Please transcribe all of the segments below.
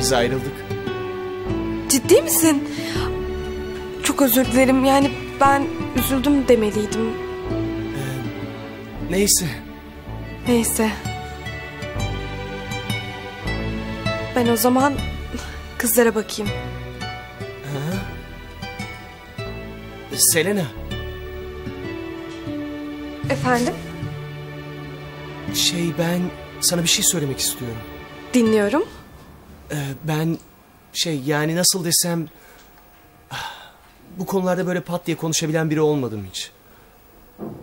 Biz ayrıldık. Ciddi misin? Çok özür dilerim. Yani ben üzüldüm demeliydim. Neyse. Neyse. Ben o zaman kızlara bakayım. Selena. Efendim? Şey ben sana bir şey söylemek istiyorum. Dinliyorum. Ee, ben şey yani nasıl desem... Bu konularda böyle pat diye konuşabilen biri olmadım hiç.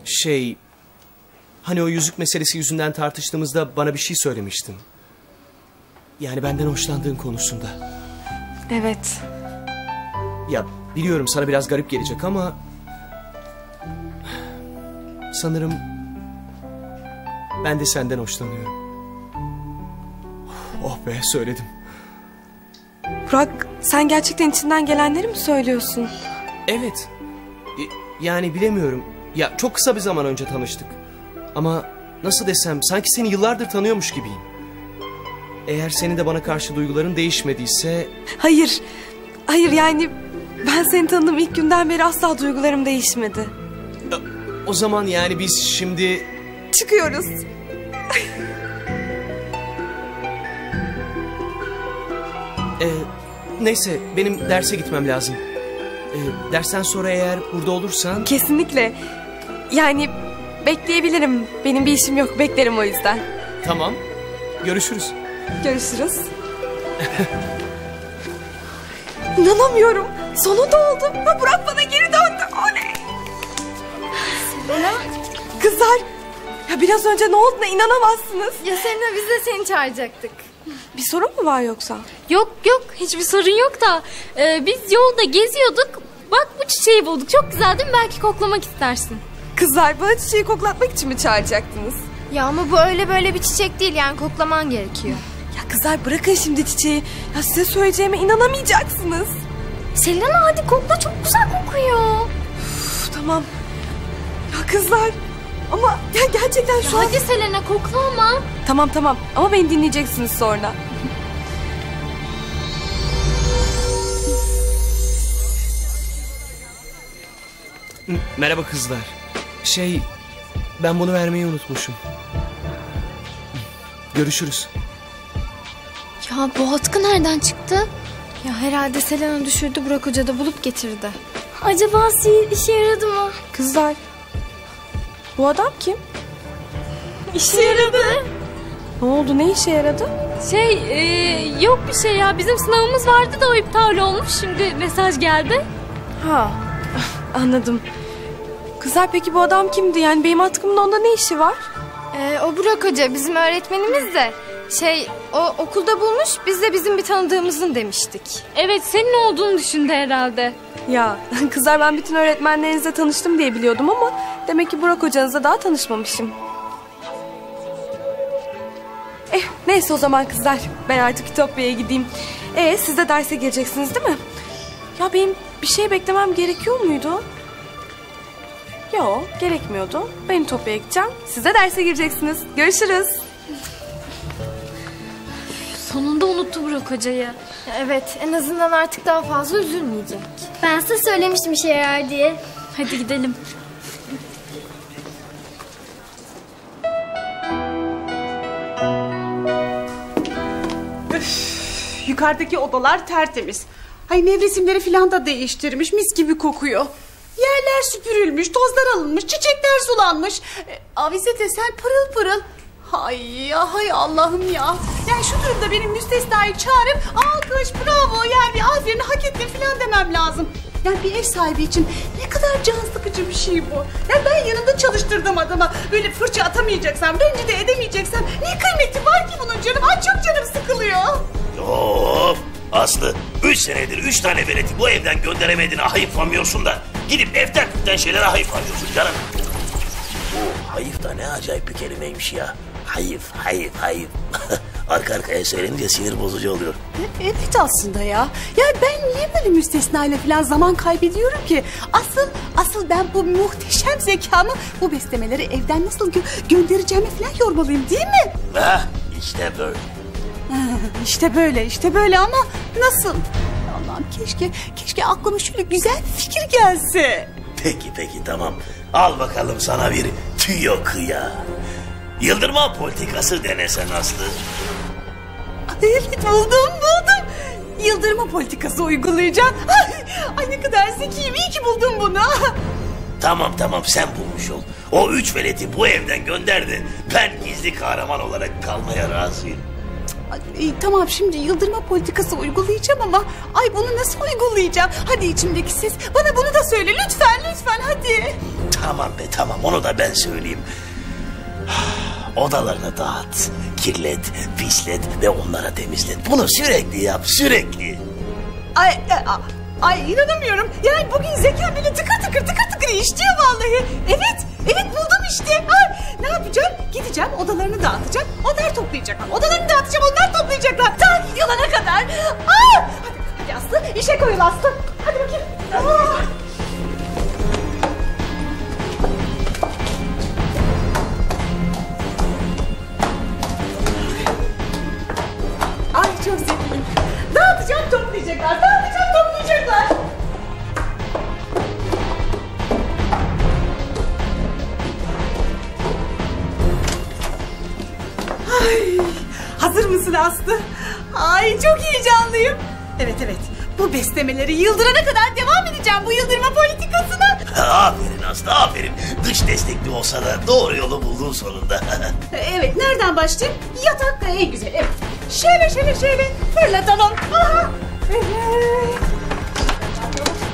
Şey... Hani o yüzük meselesi yüzünden tartıştığımızda bana bir şey söylemiştin. Yani benden hoşlandığın konusunda. Evet. Ya biliyorum sana biraz garip gelecek ama... Sanırım... Ben de senden hoşlanıyorum. Oh be söyledim. Burak sen gerçekten içinden gelenleri mi söylüyorsun? Evet. Y- Yani bilemiyorum. Ya çok kısa bir zaman önce tanıştık. Ama nasıl desem sanki seni yıllardır tanıyormuş gibiyim. Eğer senin de bana karşı duyguların değişmediyse... Hayır. Hayır yani ben seni tanıdığım ilk günden beri asla duygularım değişmedi. O zaman yani biz şimdi... Çıkıyoruz. E, neyse benim derse gitmem lazım. E, dersten sonra eğer burada olursan... Kesinlikle. Yani bekleyebilirim. Benim bir işim yok. Beklerim o yüzden. Tamam. Görüşürüz. Görüşürüz. İnanamıyorum. Sonunda oldu. Ha, Burak bana geri döndü. Oley. Kızlar. Ya biraz önce ne olduğuna inanamazsınız. Ya Selena biz de seni çağıracaktık. Bir sorun mu var yoksa? Yok yok hiçbir sorun yok da e, biz yolda geziyorduk. Bak bu çiçeği bulduk. Çok güzel değil mi? Belki koklamak istersin. Kızlar bana çiçeği koklatmak için mi çağıracaktınız? Ya ama bu öyle böyle bir çiçek değil yani koklaman gerekiyor. Ya kızlar bırakın şimdi çiçeği. Ya size söyleyeceğime inanamayacaksınız. Selena hadi kokla çok güzel kokuyor. Uf, tamam. Ya kızlar. Ama ya gerçekten şu an... Hadi Selena kokla ama. Tamam tamam ama beni dinleyeceksiniz sonra. Merhaba kızlar. Şey... Ben bunu vermeyi unutmuşum. Görüşürüz. Ya bu atkı nereden çıktı? Ya herhalde Selena düşürdü Burak Hoca da bulup getirdi. Acaba sihir işe yaradı mı? Kızlar. Bu adam kim? İşe yaradı. Ne oldu ne işe yaradı? Şey e, yok bir şey ya bizim sınavımız vardı da o iptal olmuş. Şimdi mesaj geldi. Ha anladım. Kızlar peki bu adam kimdi? Yani benim atkımın onda ne işi var? Ee, o Burak Hoca bizim öğretmenimiz de şey o okulda bulmuş biz de bizim bir tanıdığımızın demiştik. Evet senin olduğunu düşündü herhalde. Ya kızlar ben bütün öğretmenlerinizle tanıştım diye biliyordum ama demek ki Burak hocanızla daha tanışmamışım. Eh neyse o zaman kızlar ben artık Ütopya'ya gideyim. E siz de derse geleceksiniz değil mi? Ya benim bir şey beklemem gerekiyor muydu? Yok gerekmiyordu. Ben Ütopya'ya gideceğim. Siz de derse gireceksiniz. Görüşürüz. Sonunda unuttu Burak hocayı. Evet en azından artık daha fazla üzülmeyecek. Ben size söylemiştim işe yarar diye. Hadi gidelim. Yukarıdaki odalar tertemiz. Ay nevresimleri falan da değiştirmiş mis gibi kokuyor. Yerler süpürülmüş, tozlar alınmış, çiçekler sulanmış. E, avize desen pırıl pırıl. Ya hay Allah'ım ya. Yani şu durumda benim müstesnayı çağırıp alkış bravo yani bir aferin hak ettin falan demem lazım. Yani bir ev sahibi için ne kadar can sıkıcı bir şey bu. Yani ben yanında çalıştırdığım adama böyle fırça atamayacaksam, rencide edemeyeceksem ne kıymeti var ki bunun canım? Ay çok canım sıkılıyor. Of Aslı üç senedir üç tane veleti bu evden gönderemediğine hayıflanmıyorsun da gidip eften püften şeylere hayıflanıyorsun canım. Bu hayıf da ne acayip bir kelimeymiş ya. Hayıf, hayıf, hayıf. Arka arkaya söylenince sinir bozucu oluyor. E- Evet aslında ya. Ya ben niye böyle müstesnayla falan zaman kaybediyorum ki? Asıl asıl ben bu muhteşem zekamı bu beslemeleri evden nasıl gö- göndereceğimi falan yormalıyım değil mi? Heh, işte böyle. İşte böyle işte böyle ama nasıl? Allah'ım keşke keşke aklıma şöyle güzel fikir gelse. Peki peki tamam. Al bakalım sana bir tüyo kıya. Yıldırma politikası denesen Aslı. Evet buldum buldum. Yıldırma politikası uygulayacağım. Ay, ay ne kadar zekiyim iyi ki buldum bunu. Tamam tamam sen bulmuş ol. O üç veleti bu evden gönder de ben gizli kahraman olarak kalmaya razıyım. Ay, tamam şimdi yıldırma politikası uygulayacağım ama ay bunu nasıl uygulayacağım? Hadi içimdeki ses bana bunu da söyle lütfen lütfen hadi. Tamam be tamam onu da ben söyleyeyim. Odalarını dağıt, kirlet, pislet ve onlara temizlet. Bunu sürekli yap sürekli. Ay, ay, ay inanamıyorum. Yani bugün zekam bile tıkır tıkır tıkır tıkır işliyor vallahi. Evet, evet buldum işte. Ay, ne yapacağım? Gideceğim odalarını dağıtacağım. Onlar toplayacaklar. Odalarını dağıtacağım onlar toplayacaklar. Ta gidiyorlar kadar. Aa! Hadi, hadi Aslı işe koyul Aslı. Hadi bakayım. Aa! Toplayacaklar. Dağıtacağım toplayacaklar. Ay, hazır mısın Aslı? Ay çok heyecanlıyım. Evet evet. Bu beslemeleri yıldırana kadar devam edeceğim bu yıldırma politikasına. Aferin Aslı aferin. Dış destekli olsa da doğru yolu buldun sonunda. Evet nereden başlayayım? Yatak da en güzel. Evet. Şöyle şöyle şöyle fırlatalım. Aha. Evet.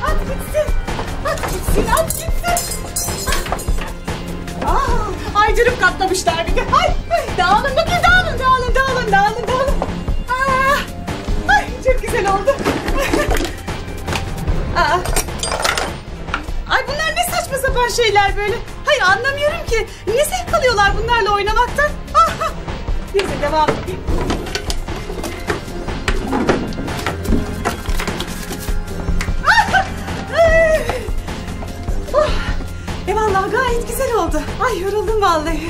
At gitsin. At gitsin at gitsin. Aa, aydırıp katlamışlar bir de. Ay, ay, dağılın bakayım dağılın dağılın dağılın dağılın dağılın. Aa, ay çok güzel oldu. Aa. Ay bunlar ne saçma sapan şeyler böyle. Hayır anlamıyorum ki. Ne zevk alıyorlar bunlarla oynamaktan. Neyse devam edeyim. Oldu. Ay yoruldum vallahi.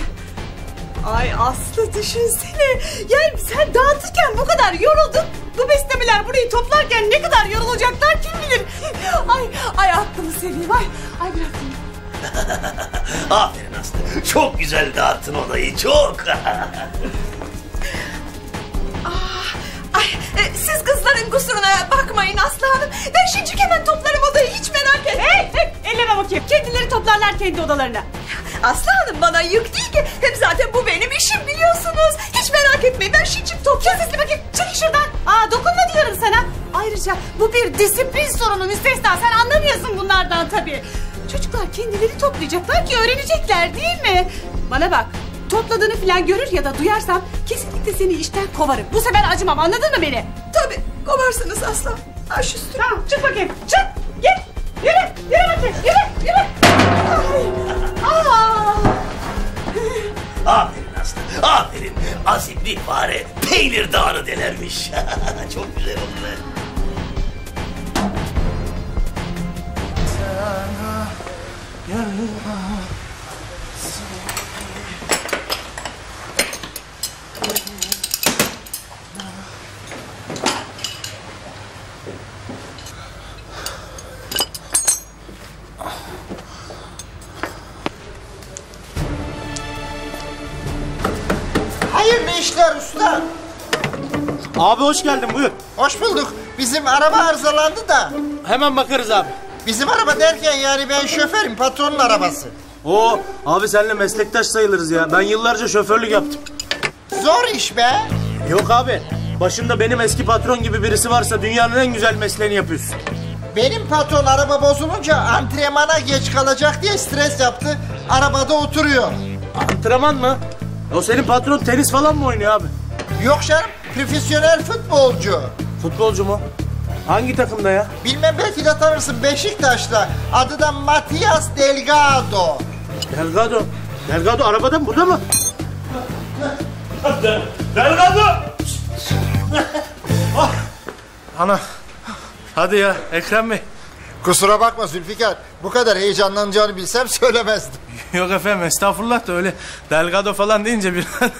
Ay Aslı düşünsene. Yani sen dağıtırken bu kadar yoruldun. Bu beslemeler burayı toplarken ne kadar yorulacaklar kim bilir. Ay, ay aklımı seveyim. Ay, ay biraz aferin Aslı. Çok güzel dağıttın odayı çok. Ay, e, siz kızların kusuruna bakmayın Aslı Hanım. Ben şimdi hemen toplarım odayı hiç merak etmeyin. Hey, hey, elleme bakayım. Kendileri toplarlar kendi odalarına. Aslı Hanım bana yük değil ki. Hem zaten bu benim işim biliyorsunuz. Hiç merak etmeyin ben şimdi toplarım. Sesli bakayım çekil şuradan. Aa dokunma diyorum sana. Ayrıca bu bir disiplin sorunu müstesna. Sen anlamıyorsun bunlardan tabii. Çocuklar kendileri toplayacaklar ki öğrenecekler değil mi? Bana bak topladığını falan görür ya da duyarsam kesinlikle seni işten kovarım. Bu sefer acımam anladın mı beni? Tabii kovarsınız aslan. Baş üstüne. Tamam çık bakayım çık git yürü yürü bakayım yürü yürü. Ay. Aa. Aferin Aslı aferin. Azimli fare peynir dağını delermiş. çok güzel oldu. be. Hayırlı işler usta. Abi hoş geldin buyur. Hoş bulduk. Bizim araba arızalandı da. Hemen bakarız abi. Bizim araba derken yani ben şoförüm, patronun arabası. Oo abi seninle meslektaş sayılırız ya. Ben yıllarca şoförlük yaptım. Zor iş be. Yok abi. Başında benim eski patron gibi birisi varsa dünyanın en güzel mesleğini yapıyorsun. Benim patron araba bozulunca antrenmana geç kalacak diye stres yaptı. Arabada oturuyor. Antrenman mı? O senin patron tenis falan mı oynuyor abi? Yok canım, profesyonel futbolcu. Futbolcu mu? Hangi takımda ya? Bilmem belki de tanırsın Beşiktaş'ta. Adı da Matias Delgado. Delgado. Delgado arabada mı? Burada mı? Delgado! Ana. Hadi ya Ekrem Bey. Kusura bakma Zülfikar. Bu kadar heyecanlanacağını bilsem söylemezdim. Yok efendim estağfurullah da öyle Delgado falan deyince birden...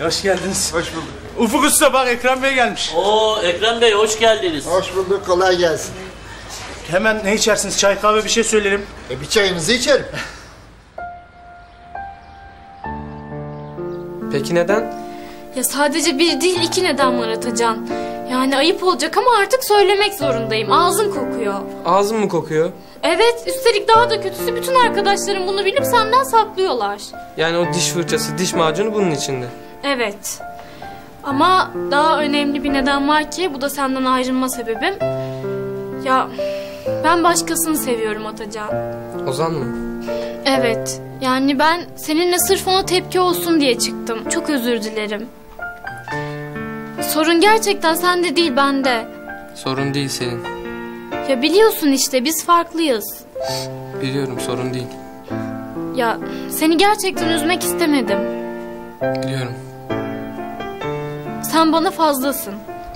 Hoş geldiniz. Hoş bulduk. Ufuk Usta bak Ekrem Bey gelmiş. Oo Ekrem Bey hoş geldiniz. Hoş bulduk. Kolay gelsin. Hemen ne içersiniz? Çay kahve bir şey söyleyelim. E bir çayınızı içerim. Peki neden? Ya sadece bir değil iki neden var Atacan. Yani ayıp olacak ama artık söylemek zorundayım. Ağzım kokuyor. Ağzın mı kokuyor? Evet üstelik daha da kötüsü bütün arkadaşlarım bunu bilip senden saklıyorlar. Yani o diş fırçası, diş macunu bunun içinde. Evet. Ama daha önemli bir neden var ki bu da senden ayrılma sebebim. Ya ben başkasını seviyorum Atacan. Ozan mı? Evet. Yani ben seninle sırf ona tepki olsun diye çıktım. Çok özür dilerim. Sorun gerçekten sende değil bende. Sorun değil senin. Ya biliyorsun işte biz farklıyız. Biliyorum sorun değil. Ya seni gerçekten üzmek istemedim. Biliyorum. Sen bana fazlasın.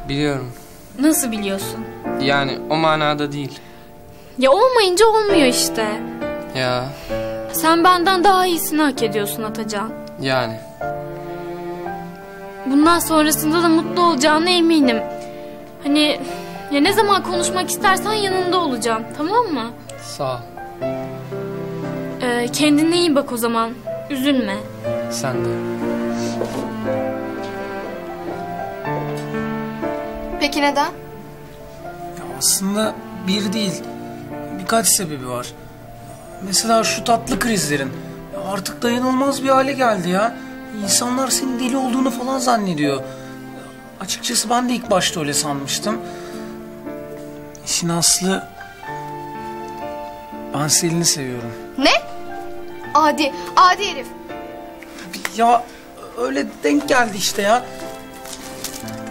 Biliyorum. Nasıl biliyorsun? Yani o manada değil. Ya olmayınca olmuyor işte. Ya Sen benden daha iyisini hak ediyorsun Atacan. yani. Bundan sonrasında da mutlu olacağına eminim. Hani ya ne zaman konuşmak istersen yanında olacağım tamam mı? Sağ ol. Ee, kendine iyi bak o zaman. Üzülme. Sen de. Peki neden? Aslında bir değil, birkaç sebebi var. Mesela şu tatlı krizlerin. Artık dayanılmaz bir hale geldi ya. İnsanlar senin deli olduğunu falan zannediyor. Açıkçası ben de ilk başta öyle sanmıştım. İşin aslı... Ben Selin'i seviyorum. Ne? Adi, adi herif. Ya öyle denk geldi işte ya.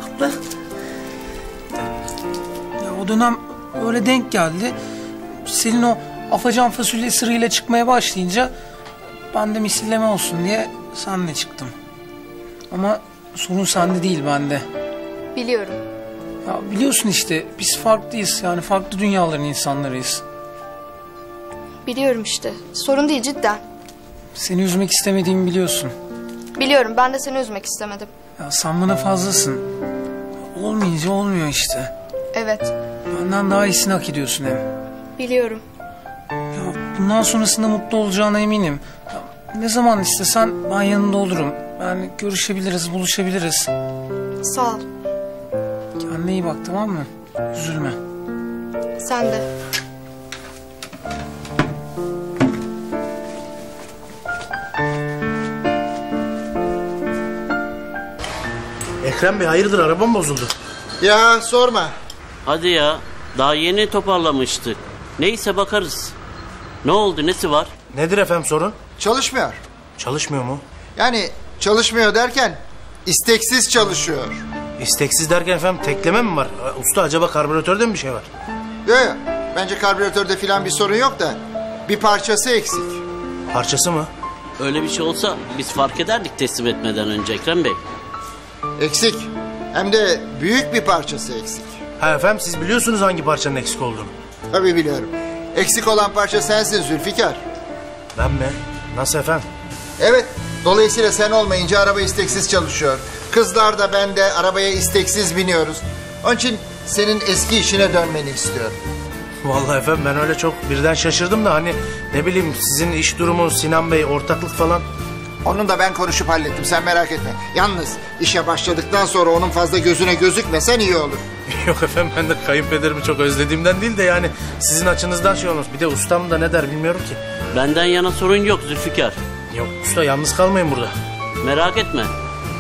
Tatlı. Ya o dönem öyle denk geldi. Selin o afacan fasulye sırrıyla çıkmaya başlayınca ben de misilleme olsun diye senle çıktım. Ama sorun sende değil bende. Biliyorum. Ya biliyorsun işte biz farklıyız yani farklı dünyaların insanlarıyız. Biliyorum işte. Sorun değil cidden. Seni üzmek istemediğimi biliyorsun. Biliyorum ben de seni üzmek istemedim. Ya sen bana fazlasın. Olmayınca olmuyor işte. Evet. Benden daha iyisini hak ediyorsun hem. Biliyorum. Ya bundan sonrasında mutlu olacağına eminim. Ya ne zaman istesen ben yanında olurum. Yani görüşebiliriz, buluşabiliriz. Sağ ol. Kendine iyi bak tamam mı? Üzülme. Sen de. Ekrem Bey hayırdır arabam bozuldu. Ya sorma. Hadi ya daha yeni toparlamıştık. Neyse bakarız. Ne oldu nesi var? Nedir efendim sorun? Çalışmıyor. Çalışmıyor mu? Yani çalışmıyor derken isteksiz çalışıyor. İsteksiz derken efendim tekleme mi var? Usta acaba karbüratörde mi bir şey var? Yok yok. Bence karbüratörde falan bir sorun yok da bir parçası eksik. Parçası mı? Öyle bir şey olsa biz fark ederdik teslim etmeden önce Ekrem Bey. Eksik. Hem de büyük bir parçası eksik. Ha efendim siz biliyorsunuz hangi parçanın eksik olduğunu. Tabii biliyorum. Eksik olan parça sensin Zülfikar. Ben mi? Nasıl efendim? Evet. Dolayısıyla sen olmayınca araba isteksiz çalışıyor. Kızlar da ben de arabaya isteksiz biniyoruz. Onun için senin eski işine dönmeni istiyorum. Vallahi efendim ben öyle çok birden şaşırdım da hani ne bileyim sizin iş durumu Sinan Bey ortaklık falan. Onu da ben konuşup hallettim sen merak etme. Yalnız işe başladıktan sonra onun fazla gözüne gözükmesen iyi olur. Yok efendim ben de kayınpederimi çok özlediğimden değil de yani sizin açınızdan şey olmuş. Bir de ustam da ne der bilmiyorum ki. Benden yana sorun yok Zülfikar. Yok usta yalnız kalmayın burada. Merak etme.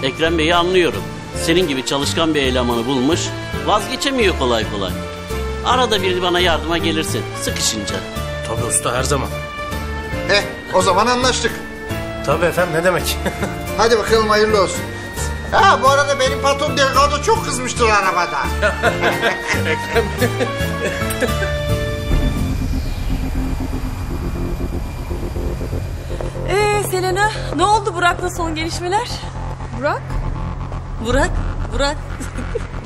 Ekrem Bey'i anlıyorum. Senin gibi çalışkan bir elemanı bulmuş. Vazgeçemiyor kolay kolay. Arada bir bana yardıma gelirsin. Sıkışınca. Tabii usta her zaman. Eh o zaman anlaştık. Tabii efendim ne demek. Hadi bakalım hayırlı olsun. Ha bu arada benim patron Delgado çok kızmıştır arabada. Ee Selena ne oldu Burak'la son gelişmeler? Burak? Burak, Burak.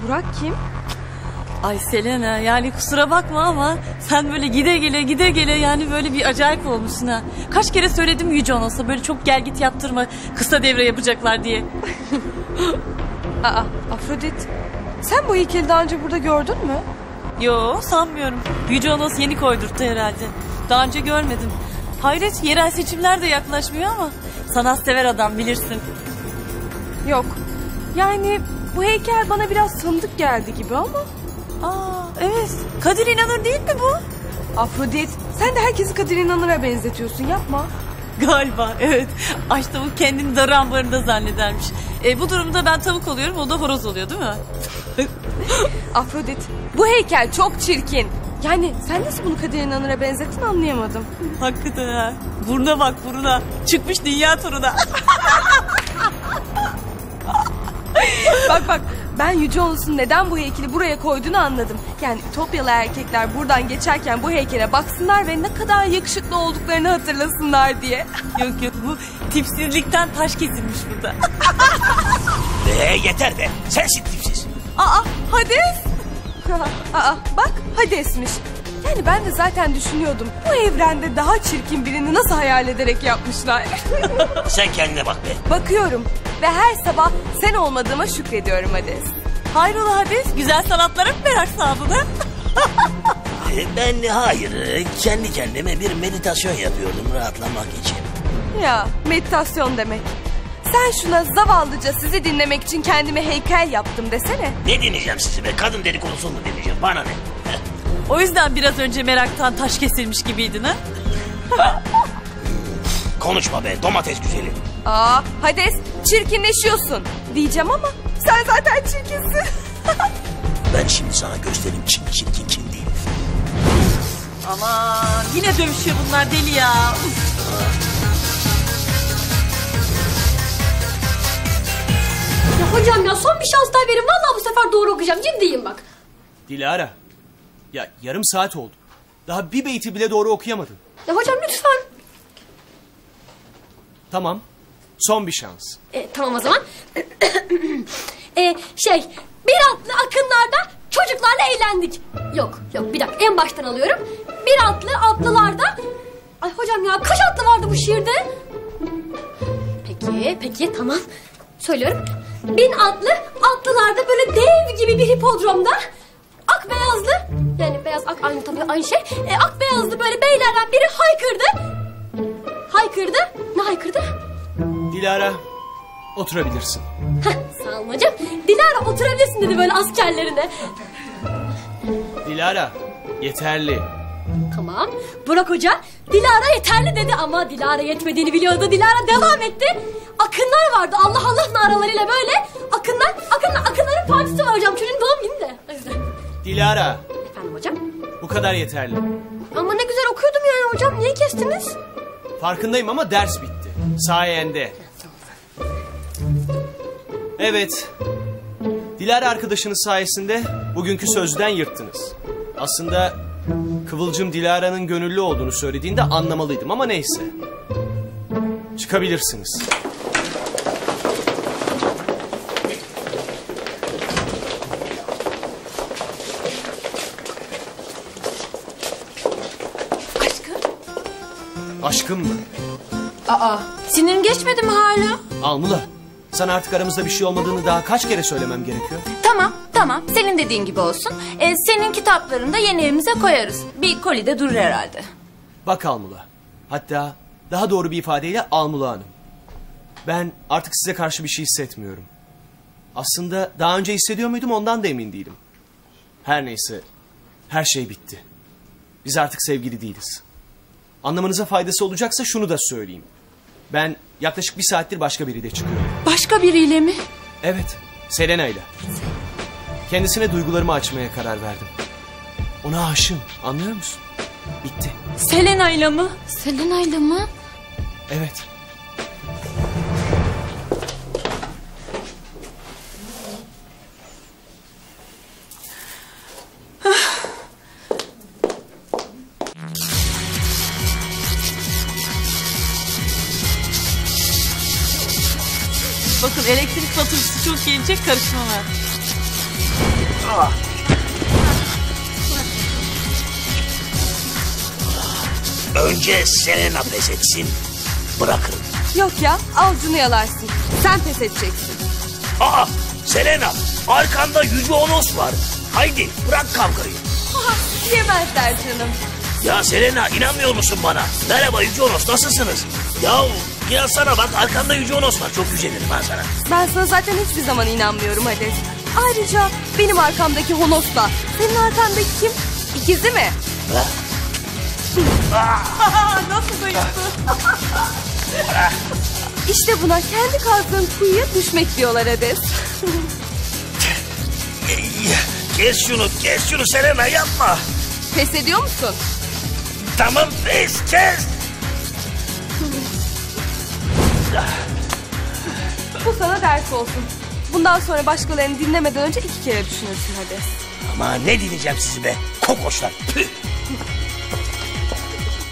Burak kim? Ay Selena yani kusura bakma ama sen böyle gide gele gide gele yani böyle bir acayip olmuşsun ha. Kaç kere söyledim Yüce olsa böyle çok gel git yaptırma kısa devre yapacaklar diye. Aa, Afrodit. Sen bu heykeli daha önce burada gördün mü? Yo sanmıyorum. Yüce Onos yeni koydurttu herhalde. Daha önce görmedim. Hayret yerel seçimler de yaklaşmıyor ama sanatsever adam bilirsin. Yok. Yani bu heykel bana biraz tanıdık geldi gibi ama. Aa evet. Kadir İnanır değil mi bu? Afrodit sen de herkesi Kadir İnanır'a benzetiyorsun yapma. Galiba evet. Aç tavuk kendini darı ambarında zannedermiş. E, bu durumda ben tavuk oluyorum o da horoz oluyor değil mi? Afrodit bu heykel çok çirkin. Yani sen nasıl bunu Kadir İnanır'a benzettin anlayamadım. Hakikaten ha. Buruna bak buruna. Çıkmış dünya turuna. bak bak ben Yüce Onos'un neden bu heykeli buraya koyduğunu anladım. Yani Ütopyalı erkekler buradan geçerken bu heykele baksınlar ve ne kadar yakışıklı olduklarını hatırlasınlar diye. yok yok bu tipsizlikten taş kesilmiş burada. Be yeter be. Sensin tipsiz. Aa Hades. Aa bak Hades'miş. Yani ben de zaten düşünüyordum. Bu evrende daha çirkin birini nasıl hayal ederek yapmışlar. Sen kendine bak be. Bakıyorum ve her sabah sen olmadığıma şükrediyorum Hades. Hayrola Hades? Güzel sanatlara mı merak saldın ha? Ben hayır kendi kendime bir meditasyon yapıyordum rahatlamak için. Ya meditasyon demek. Sen şuna zavallıca sizi dinlemek için kendime heykel yaptım desene. Ne dinleyeceğim sizi be? Kadın dedikodusunu mu dinleyeceğim? Bana ne? O yüzden biraz önce meraktan taş kesilmiş gibiydin ha? Konuşma be domates güzeli. Aa Hades çirkinleşiyorsun diyeceğim ama sen zaten çirkinsin. Ben şimdi sana göstereyim kim çirkin kim değil. Aman yine dövüşüyor bunlar deli ya. Ya hocam ya son bir şans daha verin. Vallahi bu sefer doğru okuyacağım. Ciddiyim bak. Dilara. Ya yarım saat oldu. Daha bir beyti bile doğru okuyamadın. Ya hocam lütfen. Tamam. Son bir şans. E, tamam o zaman. e, şey bir atlı akınlarda çocuklarla eğlendik. Yok yok bir dakika en baştan alıyorum. Bir atlı atlılarda. Ay hocam ya kaç atlı vardı bu şiirde? Peki peki tamam. Söylüyorum. Bin atlı atlılarda böyle dev gibi bir hipodromda. Ak beyazlı yani beyaz ak aynı tabii aynı şey. E, ak beyazlı böyle beylerden biri haykırdı. Haykırdı. Ne haykırdı? Dilara oturabilirsin. Sağ olun hocam. Dilara oturabilirsin dedi böyle askerlerine. Dilara yeterli. Tamam. Burak Hoca Dilara yeterli dedi ama Dilara yetmediğini biliyordu. Dilara devam etti. Akınlar vardı Allah Allah naralarıyla böyle. Akınlar, akınlar, akınların partisi var Dilara Efendim hocam. bu kadar yeterli. Ama ne güzel okuyordum yani hocam. Niye kestiniz? Farkındayım ama ders bitti. Sayende. Evet. Dilara arkadaşınız sayesinde bugünkü sözlüden yırttınız. Aslında Kıvılcım Dilara'nın gönüllü olduğunu söylediğinde anlamalıydım ama neyse. Çıkabilirsiniz. Aşkım mı? Aa, sinirin geçmedi mi hala? Almula. Sana artık aramızda bir şey olmadığını daha kaç kere söylemem gerekiyor? Tamam, tamam. Senin dediğin gibi olsun. Ee, senin kitaplarını da yeni evimize koyarız. Bir kolide durur herhalde. Bak Almula. Hatta daha doğru bir ifadeyle Almula Hanım. Ben artık size karşı bir şey hissetmiyorum. Aslında daha önce hissediyor muydum ondan da emin değilim. Her neyse. Her şey bitti. Biz artık sevgili değiliz. Anlamanıza faydası olacaksa şunu da söyleyeyim. Ben yaklaşık bir saattir başka biriyle çıkıyorum. Başka biriyle mi? Evet, Selena ile. Kendisine duygularımı açmaya karar verdim. Ona aşığım, anlıyor musun? Bitti. Selena'yla mı? Selena'yla mı? Evet. Çift karışımı Önce Selena pes etsin. Bırakırım. Yok ya avcunu yalarsın. Sen pes edeceksin. Aa Selena arkanda Yüce Onos var. Haydi bırak kavgayı. Ah, yemezler canım. Ya Selena inanmıyor musun bana? Merhaba Yüce Onos nasılsınız? Ya inansana bak arkanda Yüce Onos var. Çok güzelirim ben sana. Ben sana zaten hiçbir zaman inanmıyorum Hades. Ayrıca benim arkamdaki Honos'la senin arkandaki kim? İkizi mi? Nasıl duyuldu? İşte buna kendi kazdığın kuyuya düşmek diyorlar Hades. Kes şunu kes şunu Selena yapma. Pes ediyor musun? Tamam kes kes. Bu sana ders olsun. Bundan sonra başkalarını dinlemeden önce iki kere düşünürsün Hades. Ama ne dinleyeceğim sizi be kokoşlar. Püh.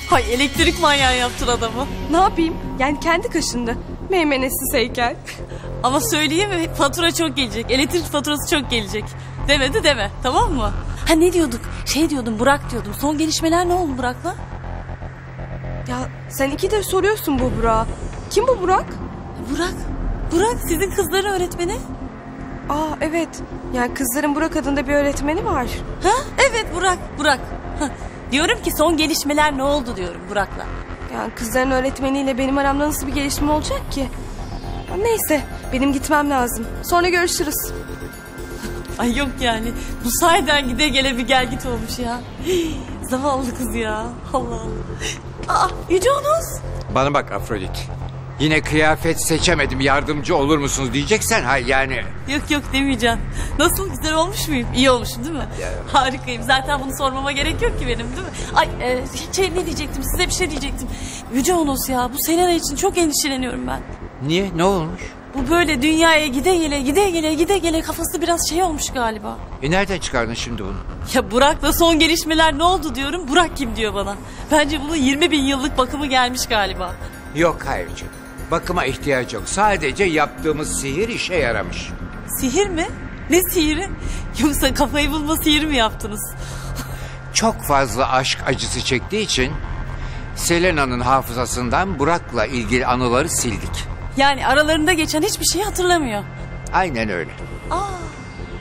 Hay elektrik manyağı yaptın adamı. Ne yapayım? Yani kendi kaşındı. Meymenesiz heykel. Ama söyleyeyim mi fatura çok gelecek. Elektrik faturası çok gelecek. Demedi deme tamam mı? Ha ne diyorduk? Şey diyordum Burak diyordum. Son gelişmeler ne oldu Burak'la? Ya sen ikidir soruyorsun bu Burak'a. Kim bu Burak? Burak. Burak sizin kızların öğretmeni. Aa evet. Yani kızların Burak adında bir öğretmeni var. Ha? Evet Burak. Burak. Diyorum ki son gelişmeler ne oldu diyorum Burak'la. Yani kızların öğretmeniyle benim aramda nasıl bir gelişme olacak ki? Ya neyse benim gitmem lazım. Sonra görüşürüz. Ay yok yani. Bu sayeden gide gele bir gel git olmuş ya. Hii, Zavallı kız ya. Allah Allah. Aa Yüce Onos. Bana bak Afrodit. Yine kıyafet seçemedim yardımcı olur musunuz diyeceksen ha yani. Yok yok demeyeceğim. Nasıl güzel olmuş muyum? İyi olmuşum değil mi? Harikayım. Zaten bunu sormama gerek yok ki benim değil mi? Ay e, şey ne diyecektim size bir şey diyecektim. Yüce Onos ya bu Selena için çok endişeleniyorum ben. Niye ne olmuş? Bu böyle dünyaya gide gele gide gele gide gele kafası biraz şey olmuş galiba. E nereden çıkardın şimdi bunu? Ya Burak'la son gelişmeler ne oldu diyorum. Burak kim diyor bana. Bence bunun 20 bin yıllık bakımı gelmiş galiba. Yok hayırcığım. Bakıma ihtiyaç yok. Sadece yaptığımız sihir işe yaramış. Sihir mi? Ne sihiri? Yoksa kafayı bulma sihiri mi yaptınız? Çok fazla aşk acısı çektiği için Selena'nın hafızasından Burak'la ilgili anıları sildik. Yani aralarında geçen hiçbir şeyi hatırlamıyor. Aynen öyle. Aa,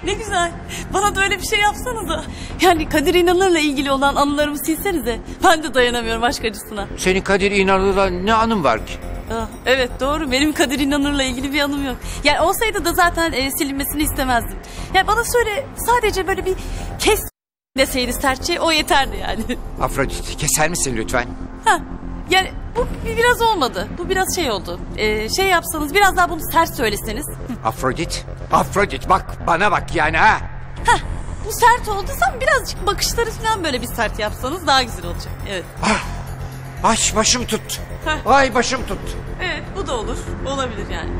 ne güzel. Bana da öyle bir şey yapsanıza. Yani Kadir İnanır'la ilgili olan anılarımı silsenize. Ben de dayanamıyorum aşk acısına. Senin Kadir İnanır'la ne anın var ki? Ah, evet doğru benim Kadir İnanır'la ilgili bir anım yok. Yani olsaydı da zaten e, silinmesini istemezdim. Yani bana söyle sadece böyle bir kes deseydi sertçe o yeterdi yani. Afrodit keser misin lütfen? Ha, yani bu bir- biraz olmadı. Bu biraz şey oldu. Ee, şey yapsanız biraz daha bunu sert söyleseniz. Afrodit. Afrodit bak bana bak yani ha. Heh, bu sert olduysa birazcık bakışları falan böyle bir sert yapsanız daha güzel olacak. Evet. Ay başım tut. Heh. Ay başım tut. Evet bu da olur. Olabilir yani.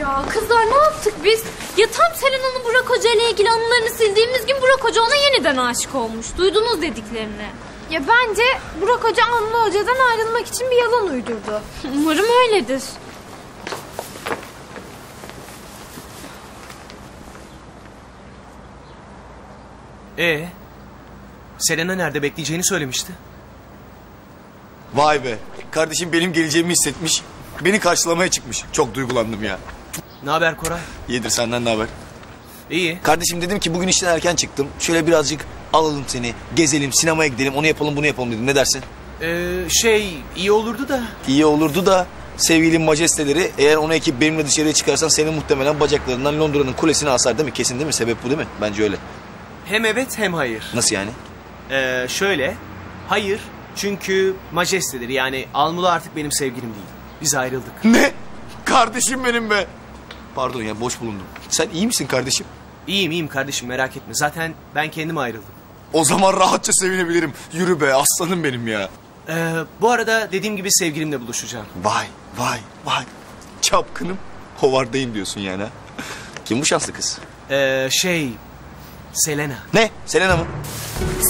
Ya kızlar ne yaptık biz? Ya tam Selena'nın Burak Hoca ile ilgili anılarını sildiğimiz gün Burak Hoca ona yeniden aşık olmuş. Duydunuz dediklerini. Ya bence Burak Hoca Anlı Hoca'dan ayrılmak için bir yalan uydurdu. Umarım öyledir. Ee, Selena nerede bekleyeceğini söylemişti. Vay be. Kardeşim benim geleceğimi hissetmiş. Beni karşılamaya çıkmış. Çok duygulandım ya. Ne haber Koray? İyidir senden ne haber? İyi. Kardeşim dedim ki bugün işten erken çıktım. Şöyle birazcık alalım seni. Gezelim, sinemaya gidelim. Onu yapalım, bunu yapalım dedim. Ne dersin? Ee, şey iyi olurdu da. İyi olurdu da sevgili majesteleri eğer onu ekip benimle dışarıya çıkarsan senin muhtemelen bacaklarından Londra'nın kulesini asar değil mi? Kesin değil mi? Sebep bu değil mi? Bence öyle. Hem evet hem hayır. Nasıl yani? Ee, şöyle. Hayır. Çünkü majestedir yani Almula artık benim sevgilim değil. Biz ayrıldık. Ne? Kardeşim benim be. Pardon ya boş bulundum. Sen iyi misin kardeşim? İyiyim iyiyim kardeşim merak etme. Zaten ben kendim ayrıldım. O zaman rahatça sevinebilirim. Yürü be aslanım benim ya. Ee, bu arada dediğim gibi sevgilimle buluşacağım. Vay vay vay. Çapkınım. Hovardayım diyorsun yani ha. Kim bu şanslı kız? Ee, şey... Selena. Ne? Selena mı?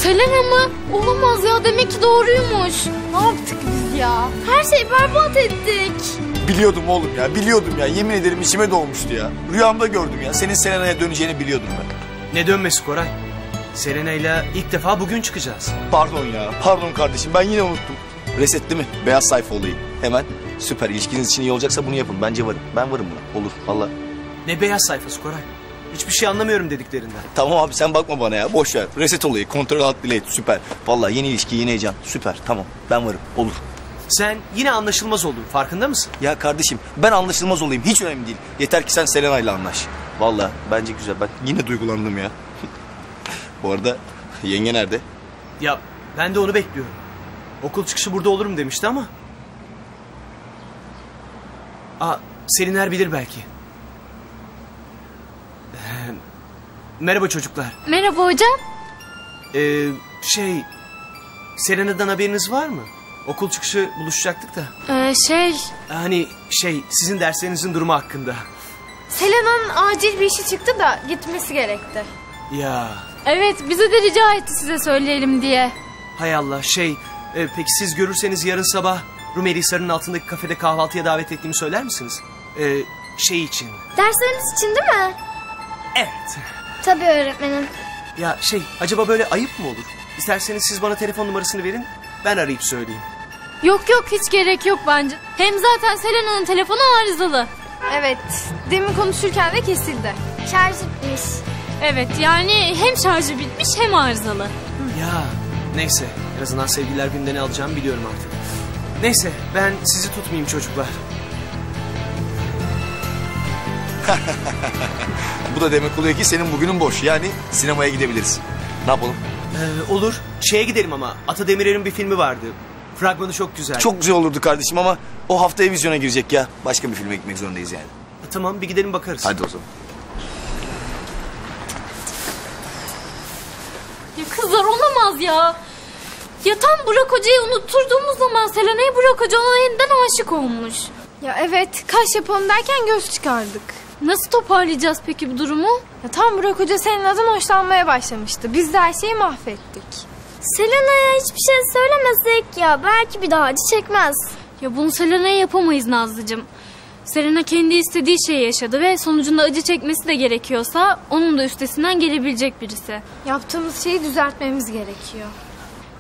Selena mı? Olamaz ya demek ki doğruymuş. Ne yaptık biz ya? Her şeyi berbat ettik. Biliyordum oğlum ya biliyordum ya. Yemin ederim içime doğmuştu ya. Rüyamda gördüm ya. Senin Selena'ya döneceğini biliyordum ben. Ne dönmesi Koray? Selena ile ilk defa bugün çıkacağız. Pardon ya. Pardon kardeşim ben yine unuttum. Resetli mi? Beyaz sayfa olayı. Hemen. Süper. İlişkiniz için iyi olacaksa bunu yapın. Bence varım. Ben varım buna. Olur. Valla. Ne beyaz sayfası Koray. Hiçbir şey anlamıyorum dediklerinden. Tamam abi sen bakma bana ya. Boş ver. Reset olayı. Kontrol alt delete. Süper. Valla yeni ilişki yeni heyecan. Süper. Tamam. Ben varım. Olur. Sen yine anlaşılmaz oldun farkında mısın? Ya kardeşim ben anlaşılmaz olayım. Hiç önemli değil. Yeter ki sen Selena ile anlaş. Valla bence güzel. Ben yine duygulandım ya. Bu arada yenge nerede? Ya ben de onu bekliyorum. Okul çıkışı burada olurum demişti ama. Aa, Seliner bilir belki. Ee, merhaba çocuklar. Merhaba hocam. Ee, şey... Selena'dan haberiniz var mı? Okul çıkışı buluşacaktık da. Ee, şey Hani şey sizin derslerinizin durumu hakkında. Selena'nın acil bir işi çıktı da gitmesi gerekti. Ya evet bize de rica etti size söyleyelim diye. hay Allah şey... e, peki siz görürseniz yarın sabah Rumeli Hisarı'nın altındaki kafede kahvaltıya davet ettiğimi söyler misiniz? Ee, şey için. Dersleriniz için değil mi? Evet. Tabii öğretmenim. Ya şey acaba böyle ayıp mı olur? İsterseniz siz bana telefon numarasını verin. Ben arayıp söyleyeyim. Yok yok hiç gerek yok bence. Hem zaten Selena'nın telefonu arızalı. Evet. Demin konuşurken de kesildi. Şarj bitmiş. Evet yani hem şarjı bitmiş hem arızalı. Ya neyse en azından sevgililer günde ne alacağımı biliyorum artık. Neyse ben sizi tutmayayım çocuklar. Bu da demek oluyor ki senin bugünün boş. Yani sinemaya gidebiliriz. Ne yapalım? Ee, olur şeye gidelim ama Ata Demirer'in bir filmi vardı. Fragmanı çok güzel. Çok güzel olurdu kardeşim ama o haftaya vizyona girecek ya. Başka bir filme gitmek zorundayız yani. Tamam bir gidelim bakarız. Hadi o zaman. Ya kızlar olamaz ya. Ya tam Burak Hoca'yı unutturduğumuz zaman Selena'ya Burak Hoca ona yeniden aşık olmuş. Ya evet kaş yapalım derken göz çıkardık. Nasıl toparlayacağız peki bu durumu? Ya tam Burak Hoca senin adın hoşlanmaya başlamıştı. Biz de her şeyi mahvettik. Selena'ya hiçbir şey söylemesek ya belki bir daha acı çekmez. Ya bunu Selena'ya yapamayız Nazlıcığım. Selena kendi istediği şeyi yaşadı ve sonucunda acı çekmesi de gerekiyorsa onun da üstesinden gelebilecek birisi. Yaptığımız şeyi düzeltmemiz gerekiyor.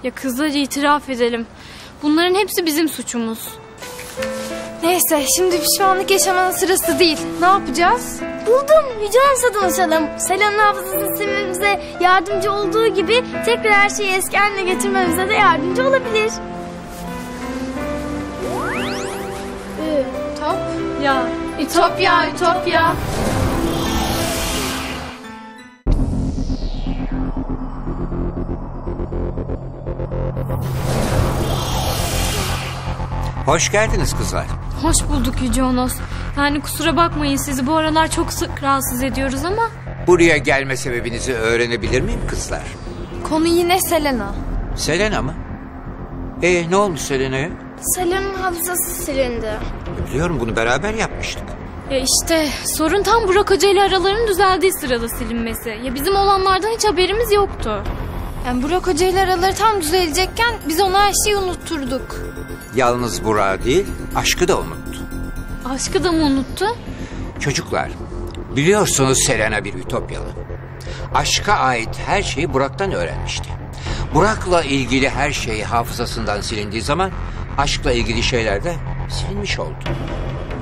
Ya kızlar itiraf edelim. Bunların hepsi bizim suçumuz. Neyse şimdi pişmanlık yaşamanın sırası değil. Ne yapacağız? Buldum. Yüce Hanım'sa danışalım. Selena'nın hafızasını silmemize yardımcı olduğu gibi tekrar her şeyi eski haline getirmemize de yardımcı olabilir. Top. Ya Ütopya, Ütopya. Hoş geldiniz kızlar. Hoş bulduk Yüce Onos. Yani kusura bakmayın sizi bu aralar çok sık rahatsız ediyoruz ama... Buraya gelme sebebinizi öğrenebilir miyim kızlar? Konu yine Selena. Selena mı? E ne olmuş Selena'ya? Selena'nın hafızası silindi. Biliyorum bunu beraber yapmıştık. Ya işte sorun tam Burak Hoca ile aralarının düzeldiği sırada silinmesi. Ya bizim olanlardan hiç haberimiz yoktu. Yani Burak Hoca ile araları tam düzelecekken biz ona her şeyi unutturduk. Yalnız Burak'ı değil, aşkı da unuttu. Aşkı da mı unuttu? Çocuklar, biliyorsunuz Selena bir ütopyalı. Aşka ait her şeyi Burak'tan öğrenmişti. Burak'la ilgili her şey hafızasından silindiği zaman aşkla ilgili şeyler de silinmiş oldu.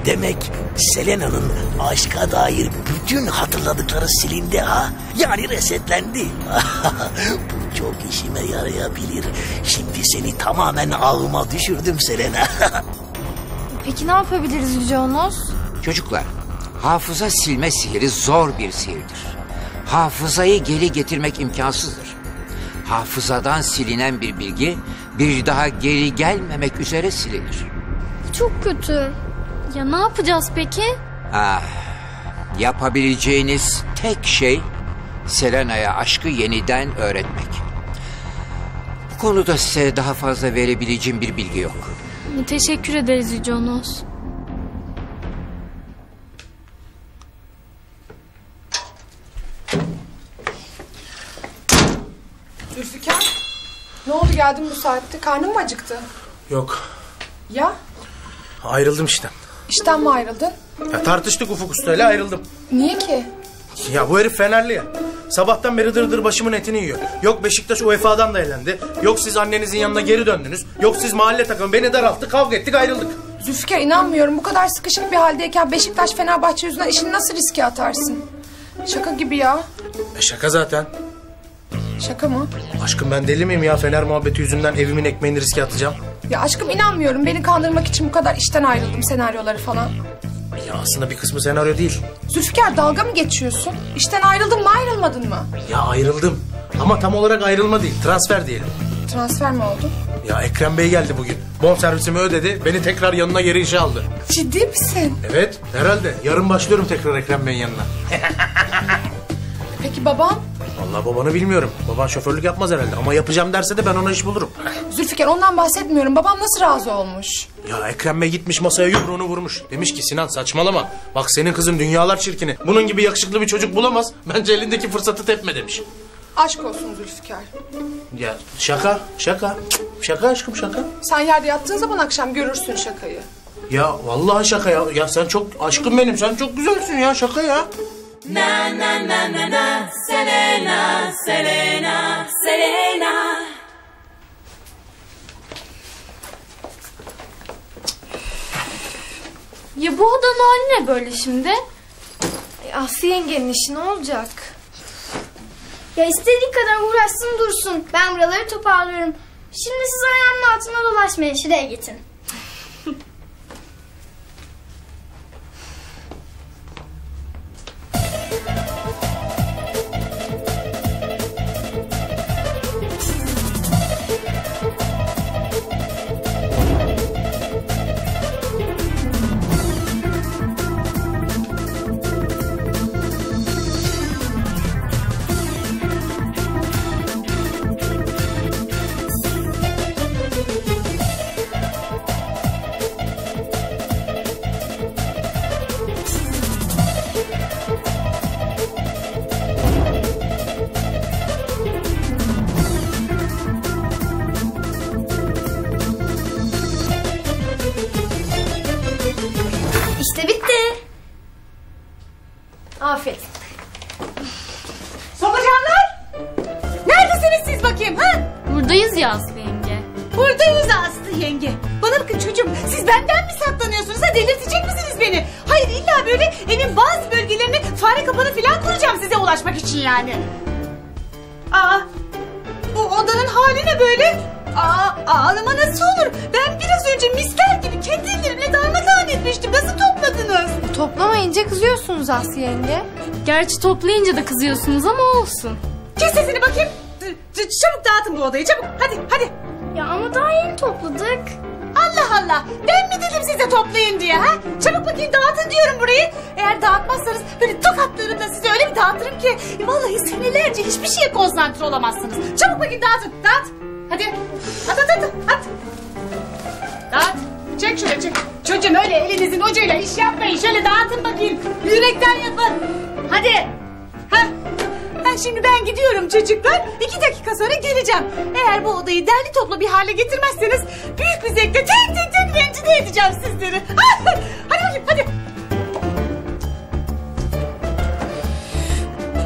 Demek Selena'nın aşka dair bütün hatırladıkları silindi ha. Yani resetlendi. Çok işime yarayabilir. Şimdi seni tamamen ağıma düşürdüm Selena. Peki ne yapabiliriz Yüce Onos? Çocuklar, hafıza silme sihiri zor bir sihirdir. Hafızayı geri getirmek imkansızdır. Hafızadan silinen bir bilgi bir daha geri gelmemek üzere silinir. Çok kötü. Ya ne yapacağız peki? Ah, yapabileceğiniz tek şey Selena'ya aşkı yeniden öğretmek. Konuda size daha fazla verebileceğim bir bilgi yok. Teşekkür ederiz Yüce Onos. Zülfikar. Ne oldu geldin bu saatte? Karnın mı acıktı? Yok. Ya Ayrıldım işten. işten mi ayrıldın? Ya tartıştık Ufuk Usta ile ayrıldım. Niye ki? Ya bu herif Fenerli ya. Sabahtan beri dırdır başımın etini yiyor. Yok Beşiktaş UEFA'dan da elendi. Yok siz annenizin yanına geri döndünüz. Yok siz mahalle takımı beni daralttı kavga ettik ayrıldık. Zülfikar inanmıyorum. Bu kadar sıkışık bir haldeyken Beşiktaş Fenerbahçe yüzünden işini nasıl riske atarsın? Şaka gibi ya. E şaka zaten. Şaka mı? Aşkım ben deli miyim ya Fener muhabbeti yüzünden evimin ekmeğini riske atacağım. Ya aşkım inanmıyorum. Beni kandırmak için bu kadar işten ayrıldım senaryoları falan. Ya aslında bir kısmı senaryo değil. Zülfikar dalga mı geçiyorsun? İşten ayrıldın mı ayrılmadın mı? Ya ayrıldım. Ama tam olarak ayrılma değil transfer diyelim. Transfer mi oldu? Ya Ekrem Bey geldi bugün. Bon servisimi ödedi. Beni tekrar yanına geri işe aldı. Ciddi misin? Evet herhalde. Yarın başlıyorum tekrar Ekrem Bey'in yanına. Peki babam? Vallahi babanı bilmiyorum. Baban şoförlük yapmaz herhalde. Ama yapacağım derse de ben ona iş bulurum. Zülfikar ondan bahsetmiyorum. Babam nasıl razı olmuş? Ya Ekrem Bey gitmiş masaya yumruğunu vurmuş. Demiş ki Sinan saçmalama. Bak senin kızın dünyalar çirkini. Bunun gibi yakışıklı bir çocuk bulamaz. Bence elindeki fırsatı tepme demiş. Aşk olsun Zülfikar. Ya şaka şaka. Cık, Şaka aşkım şaka. Sen yerde yattığın zaman akşam görürsün şakayı. Ya vallahi şaka ya. Ya sen çok aşkım benim. Sen çok güzelsin ya şaka ya. Na na na na na Selena Selena Selena Ya bu odanın hali ne böyle şimdi? Aslı yengenin işi ne olacak? Ya istediği kadar uğraşsın dursun. Ben buraları toparlıyorum. Şimdi siz ayağımın altına dolaşmayın. Şuraya geçin. Buradayız ya Aslı yenge. Buradayız Aslı yenge. Bana bakın çocuğum siz benden mi saklanıyorsunuz ha delirtecek misiniz beni? Hayır illa böyle evin bazı bölgelerine fare kapanı falan kuracağım size ulaşmak için yani. Aa bu odanın hali ne böyle? Aa ağlama nasıl olur? Ben biraz önce misler gibi kendi ellerimle darmadağın etmiştim. Nasıl topladınız? Toplamayınca kızıyorsunuz Aslı yenge. Gerçi toplayınca da kızıyorsunuz ama olsun. Kes sesini bakayım. Çabuk dağıtın bu odayı çabuk. Hadi hadi. Ya ama daha yeni topladık. Allah Allah. Ben mi dedim size toplayın diye ha? Çabuk bakayım dağıtın diyorum burayı. Eğer dağıtmazsanız böyle tokatlarımla size öyle bir dağıtırım ki... ...vallahi senelerce hiçbir şeye konsantre olamazsınız. Çabuk bakayım dağıtın. Dağıt. Hadi. At at at. at. Dağıt. Çek şöyle çek. Çocuğum öyle elinizin ucuyla iş yapmayın. Şöyle dağıtın bakayım. Yürekten yapın. Hadi. Ha. Ha, şimdi ben gidiyorum çocuklar. İki dakika sonra geleceğim. Eğer bu odayı derli toplu bir hale getirmezseniz... ...büyük bir zevkle tek tek tek rencide edeceğim sizleri. Ah, hadi bakayım hadi.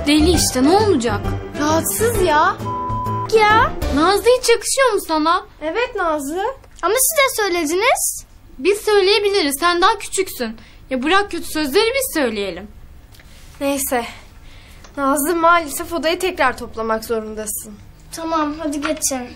Deli işte ne olacak? Rahatsız ya. Ya. Nazlı hiç yakışıyor mu sana? Evet Nazlı. Ama siz de söylediniz. Biz söyleyebiliriz sen daha küçüksün. Ya bırak kötü sözleri biz söyleyelim. Neyse. Nazlı maalesef odayı tekrar toplamak zorundasın. Tamam hadi geçin.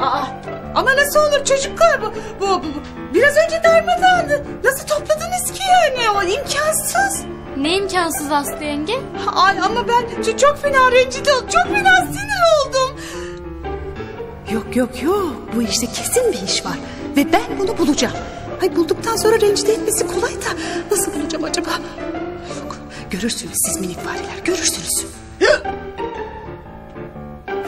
Aa, ama nasıl olur çocuklar bu, bu, bu, bu. Biraz önce darmadağındı. Nasıl topladınız ki yani o imkansız. Ne imkansız Aslı yenge? Ay ama ben ç- çok fena rencide oldum. Çok fena sinir oldum. Yok yok yok. Bu işte kesin bir iş var. Ve ben bunu bulacağım. Ay bulduktan sonra rencide etmesi kolay da nasıl bulacağım acaba? Yok. Görürsünüz siz minik fareler görürsünüz.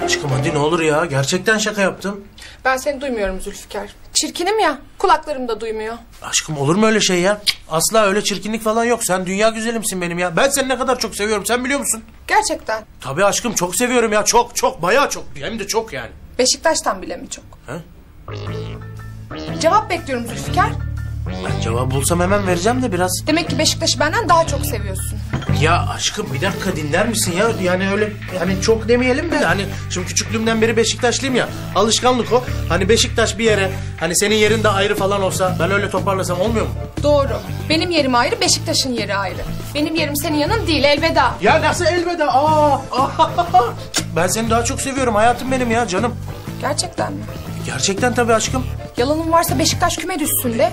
Aşkım hadi ne olur ya gerçekten şaka yaptım. Ben seni duymuyorum Zülfikar. Çirkinim ya. Kulaklarım da duymuyor. Aşkım olur mu öyle şey ya? Asla öyle çirkinlik falan yok. Sen dünya güzelimsin benim ya. Ben seni ne kadar çok seviyorum sen biliyor musun? Gerçekten. Tabii aşkım çok seviyorum ya. Çok çok bayağı çok. Hem de çok yani. Beşiktaş'tan bile mi çok? Ha? Cevap bekliyorum Zülfikar. Ben cevap bulsam hemen vereceğim de biraz. Demek ki Beşiktaş'ı benden daha çok seviyorsun. Ya aşkım bir dakika dinler misin ya? Yani öyle hani çok demeyelim de hani şimdi küçüklüğümden beri Beşiktaşlıyım ya. Alışkanlık o. Hani Beşiktaş bir yere hani senin yerin de ayrı falan olsa ben öyle toparlasam olmuyor mu? Doğru. Benim yerim ayrı, Beşiktaş'ın yeri ayrı. Benim yerim senin yanın değil, elveda. Ya nasıl elveda? Aa, aa. Ben seni daha çok seviyorum hayatım benim ya canım. Gerçekten mi? Gerçekten tabii aşkım. Yalanın varsa Beşiktaş küme düşsün de.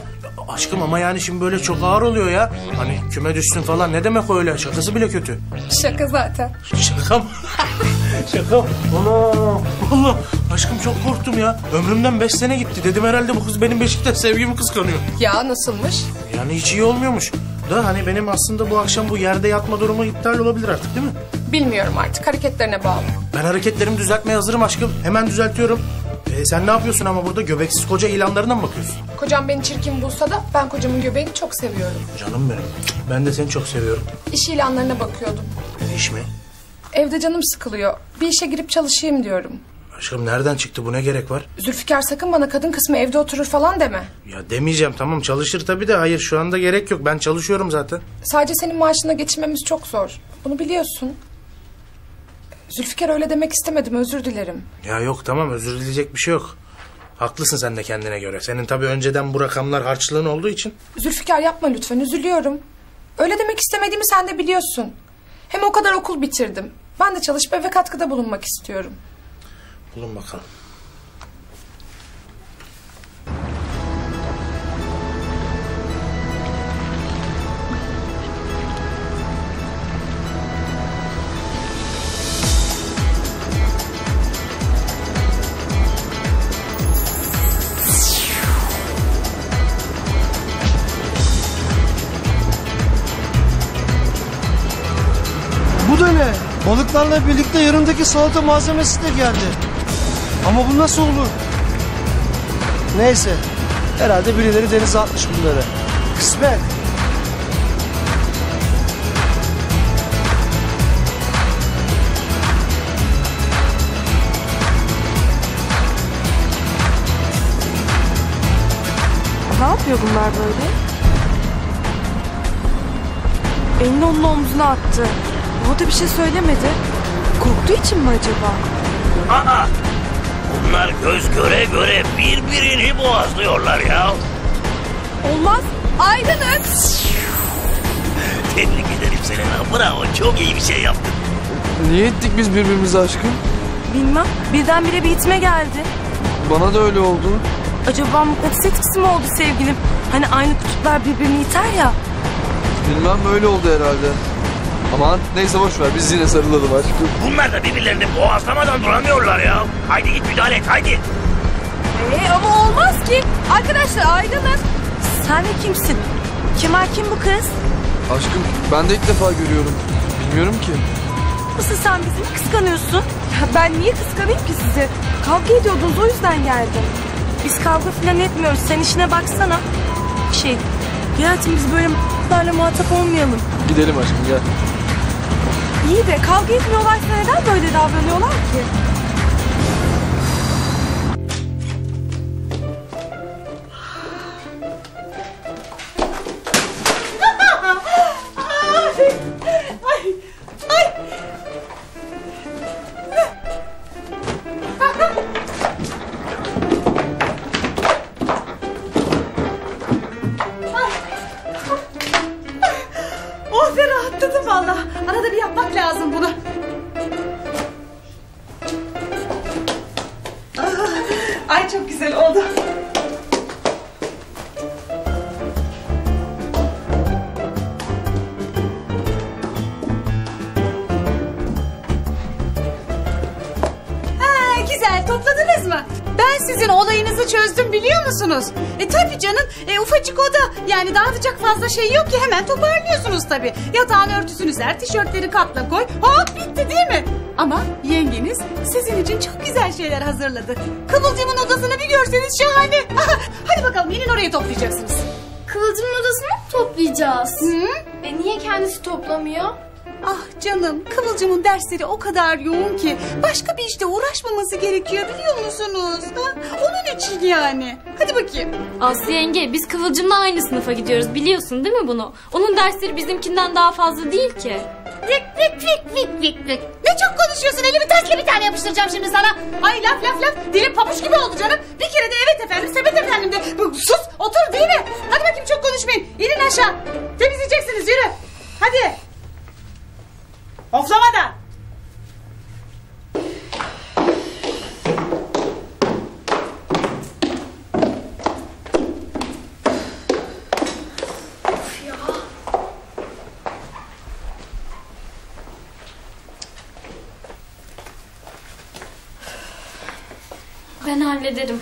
Aşkım ama yani şimdi böyle çok ağır oluyor ya. Hani küme düşsün falan ne demek öyle şakası bile kötü. Şaka zaten. Şaka mı? Şaka mı? Ana valla aşkım çok korktum ya. Ömrümden beş sene gitti. Dedim herhalde bu kız benim Beşiktaş sevgimi kıskanıyor. Ya nasılmış? Yani hiç iyi olmuyormuş. Da hani benim aslında bu akşam bu yerde yatma durumu iptal olabilir artık değil mi? Bilmiyorum artık, hareketlerine bağlı. Ben hareketlerimi düzeltmeye hazırım aşkım. Hemen düzeltiyorum. Ee, sen ne yapıyorsun ama burada göbeksiz koca ilanlarına mı bakıyorsun? Kocam beni çirkin bulsa da ben kocamın göbeğini çok seviyorum. Canım benim. Ben de seni çok seviyorum. İş ilanlarına bakıyordum. İş mi? Evde canım sıkılıyor. Bir işe girip çalışayım diyorum. Aşkım nereden çıktı bu ne gerek var? Zülfikar sakın bana kadın kısmı evde oturur falan deme. Ya demeyeceğim tamam çalışır tabii de hayır şu anda gerek yok. Ben çalışıyorum zaten. Sadece senin maaşına geçinmemiz çok zor. Bunu biliyorsun. Zülfikar öyle demek istemedim özür dilerim. Ya yok tamam özür dileyecek bir şey yok. Haklısın sen de kendine göre. Senin tabii önceden bu rakamlar harçlığın olduğu için. Zülfikar yapma lütfen üzülüyorum. Öyle demek istemediğimi sen de biliyorsun. Hem o kadar okul bitirdim. Ben de çalışıp eve katkıda bulunmak istiyorum. Bulun bakalım. Balıklarla birlikte yarımdaki salata malzemesi de geldi. Ama bu nasıl olur? Neyse. Herhalde birileri denize atmış bunları. Kısmet. Ne yapıyor bunlar böyle? Elini onun omzuna attı. O da bir şey söylemedi. Korktuğu için mi acaba? Aa! Bunlar göz göre göre birbirini boğazlıyorlar ya. Olmaz. Ayrılın. Tebrik ederim Selena. Bravo. Çok iyi bir şey yaptın. Niye ettik biz birbirimize aşkım? Bilmem. Birdenbire bir itme geldi. Bana da öyle oldu. Acaba mıknatıs etkisi mi oldu sevgilim? Hani aynı kutuplar birbirini iter ya. Bilmem öyle oldu herhalde. Aman neyse boş ver biz yine sarılalım aşkım. Bunlar da birbirlerini boğazlamadan duramıyorlar ya. Haydi git müdahale et haydi. Ee, ama olmaz ki. Arkadaşlar ayrılın. Sen de kimsin? Kemal kim bu kız? Aşkım ben de ilk defa görüyorum. Bilmiyorum ki. Nasıl sen bizi mi kıskanıyorsun? Ya ben niye kıskanayım ki sizi? Kavga ediyordunuz o yüzden geldim. Biz kavga falan etmiyoruz. Sen işine baksana. Şey, hayatım biz böyle m***larla muhatap olmayalım. Gidelim aşkım gel. İyi de kavga etmiyorlarsa neden böyle davranıyorlar ki? Yani dağıtacak fazla şey yok ki hemen toparlıyorsunuz tabi. Yatağın örtüsünü ser tişörtleri katla koy hop bitti değil mi? Ama yengeniz sizin için çok güzel şeyler hazırladı. Kıvılcımın odasını bir görseniz şahane. Hadi bakalım inin orayı toplayacaksınız. Kıvılcımın odasını mı toplayacağız? E niye kendisi toplamıyor? Ah canım Kıvılcımın dersleri o kadar yoğun ki başka bir işte uğraşmaması gerekiyor biliyor musunuz? Ha? Onun için yani. Bakayım. Aslı yenge biz Kıvılcım'la aynı sınıfa gidiyoruz biliyorsun değil mi bunu? Onun dersleri bizimkinden daha fazla değil ki. Vik vik vik vik vik vik. Ne çok konuşuyorsun elimi taşla bir tane yapıştıracağım şimdi sana. Ay laf laf laf dilim papuç gibi oldu canım. Bir kere de evet efendim sepet efendim de. Sus otur değil mi? Hadi bakayım çok konuşmayın. İnin aşağı. Temizleyeceksiniz yürü. Hadi. Oflamadan. Ben hallederim.